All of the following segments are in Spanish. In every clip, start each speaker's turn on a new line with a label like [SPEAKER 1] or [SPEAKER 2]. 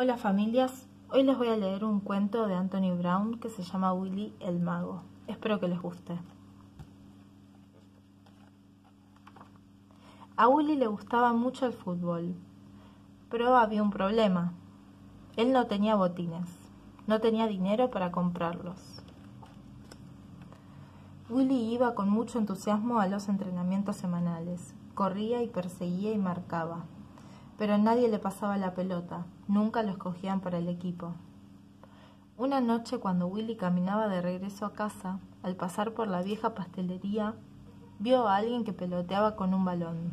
[SPEAKER 1] Hola familias, hoy les voy a leer un cuento de Anthony Brown que se llama Willy el Mago. Espero que les guste. A Willy le gustaba mucho el fútbol, pero había un problema. Él no tenía botines, no tenía dinero para comprarlos. Willy iba con mucho entusiasmo a los entrenamientos semanales, corría y perseguía y marcaba pero nadie le pasaba la pelota, nunca lo escogían para el equipo. Una noche cuando Willy caminaba de regreso a casa, al pasar por la vieja pastelería, vio a alguien que peloteaba con un balón.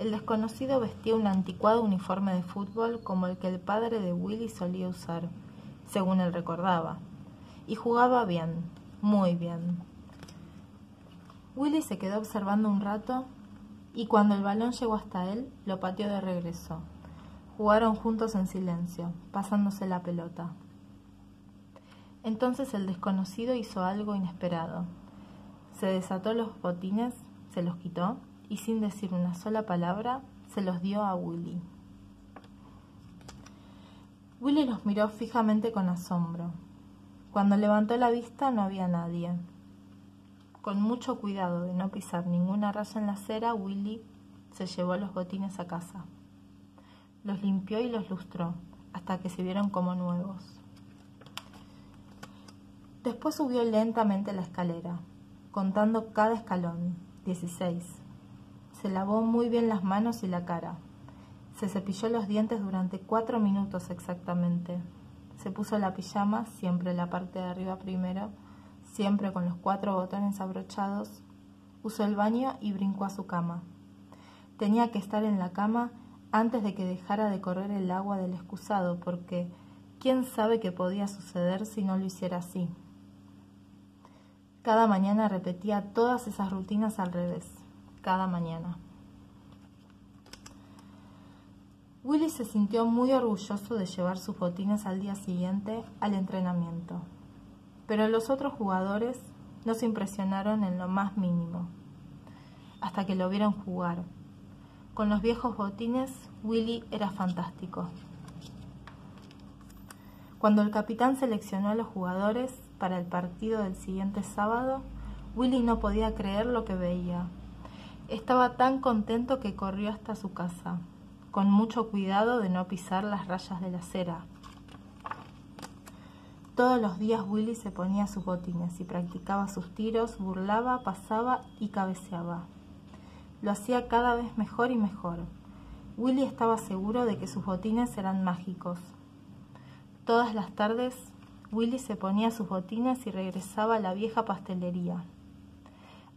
[SPEAKER 1] El desconocido vestía un anticuado uniforme de fútbol como el que el padre de Willy solía usar, según él recordaba, y jugaba bien, muy bien. Willy se quedó observando un rato y cuando el balón llegó hasta él, lo pateó de regreso. Jugaron juntos en silencio, pasándose la pelota. Entonces el desconocido hizo algo inesperado. Se desató los botines, se los quitó y sin decir una sola palabra se los dio a Willy. Willy los miró fijamente con asombro. Cuando levantó la vista no había nadie. Con mucho cuidado de no pisar ninguna raya en la acera, Willy se llevó los botines a casa. Los limpió y los lustró, hasta que se vieron como nuevos. Después subió lentamente la escalera, contando cada escalón, dieciséis. Se lavó muy bien las manos y la cara. Se cepilló los dientes durante cuatro minutos exactamente. Se puso la pijama, siempre la parte de arriba primero, siempre con los cuatro botones abrochados, usó el baño y brincó a su cama. Tenía que estar en la cama antes de que dejara de correr el agua del excusado, porque quién sabe qué podía suceder si no lo hiciera así. Cada mañana repetía todas esas rutinas al revés, cada mañana. Willy se sintió muy orgulloso de llevar sus botines al día siguiente al entrenamiento pero los otros jugadores no se impresionaron en lo más mínimo, hasta que lo vieron jugar. Con los viejos botines, Willy era fantástico. Cuando el capitán seleccionó a los jugadores para el partido del siguiente sábado, Willy no podía creer lo que veía. Estaba tan contento que corrió hasta su casa, con mucho cuidado de no pisar las rayas de la acera, todos los días Willy se ponía sus botines y practicaba sus tiros, burlaba, pasaba y cabeceaba. Lo hacía cada vez mejor y mejor. Willy estaba seguro de que sus botines eran mágicos. Todas las tardes Willy se ponía sus botines y regresaba a la vieja pastelería.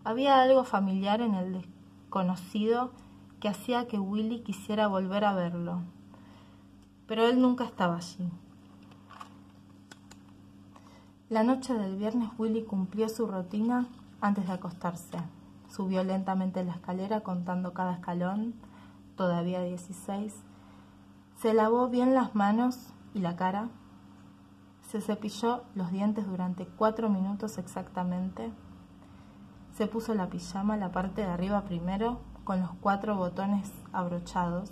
[SPEAKER 1] Había algo familiar en el desconocido que hacía que Willy quisiera volver a verlo. Pero él nunca estaba allí. La noche del viernes Willy cumplió su rutina antes de acostarse. Subió lentamente la escalera contando cada escalón, todavía 16. Se lavó bien las manos y la cara. Se cepilló los dientes durante cuatro minutos exactamente. Se puso la pijama, la parte de arriba primero, con los cuatro botones abrochados.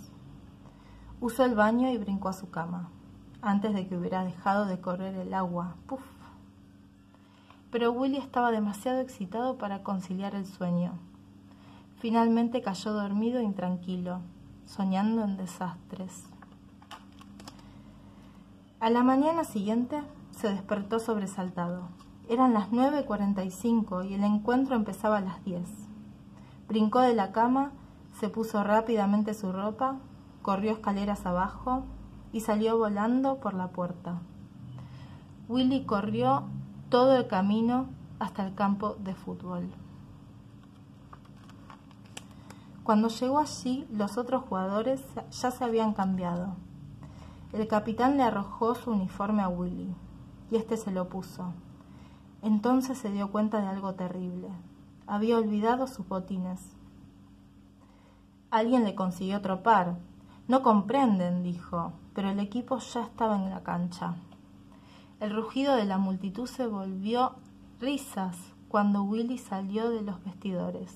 [SPEAKER 1] Usó el baño y brincó a su cama, antes de que hubiera dejado de correr el agua. ¡Puf! Pero Willy estaba demasiado excitado para conciliar el sueño. Finalmente cayó dormido e intranquilo, soñando en desastres. A la mañana siguiente se despertó sobresaltado. Eran las 9.45 y el encuentro empezaba a las 10. Brincó de la cama, se puso rápidamente su ropa, corrió escaleras abajo y salió volando por la puerta. Willy corrió todo el camino hasta el campo de fútbol. Cuando llegó allí, los otros jugadores ya se habían cambiado. El capitán le arrojó su uniforme a Willy y este se lo puso. Entonces se dio cuenta de algo terrible. Había olvidado sus botines. Alguien le consiguió tropar. No comprenden, dijo, pero el equipo ya estaba en la cancha. El rugido de la multitud se volvió risas cuando Willy salió de los vestidores.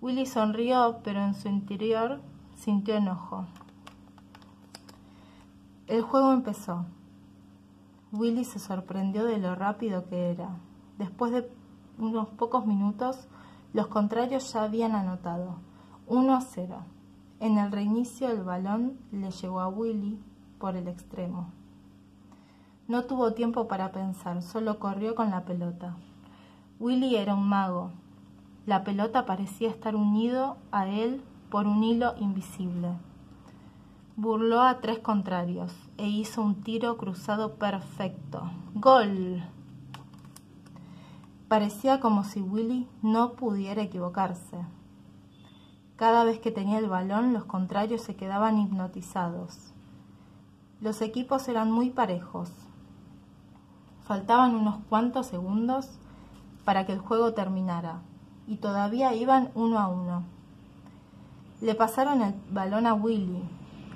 [SPEAKER 1] Willy sonrió, pero en su interior sintió enojo. El juego empezó. Willy se sorprendió de lo rápido que era. Después de unos pocos minutos, los contrarios ya habían anotado 1 a 0. En el reinicio el balón le llegó a Willy por el extremo. No tuvo tiempo para pensar, solo corrió con la pelota. Willy era un mago. La pelota parecía estar unido a él por un hilo invisible. Burló a tres contrarios e hizo un tiro cruzado perfecto. ¡Gol! Parecía como si Willy no pudiera equivocarse. Cada vez que tenía el balón, los contrarios se quedaban hipnotizados. Los equipos eran muy parejos. Faltaban unos cuantos segundos para que el juego terminara y todavía iban uno a uno. Le pasaron el balón a Willy,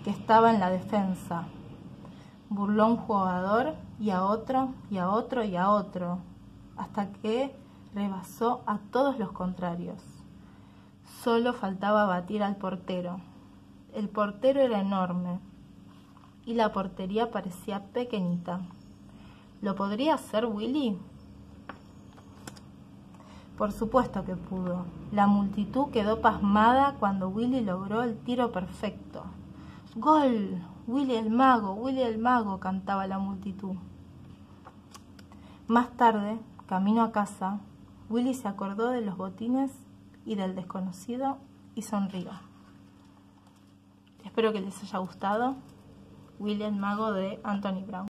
[SPEAKER 1] que estaba en la defensa. Burló a un jugador y a otro y a otro y a otro, hasta que rebasó a todos los contrarios. Solo faltaba batir al portero. El portero era enorme y la portería parecía pequeñita. ¿Lo podría hacer Willy? Por supuesto que pudo. La multitud quedó pasmada cuando Willy logró el tiro perfecto. ¡Gol! Willy el mago, Willy el mago, cantaba la multitud. Más tarde, camino a casa, Willy se acordó de los botines y del desconocido y sonrió. Espero que les haya gustado. Willy el mago de Anthony Brown.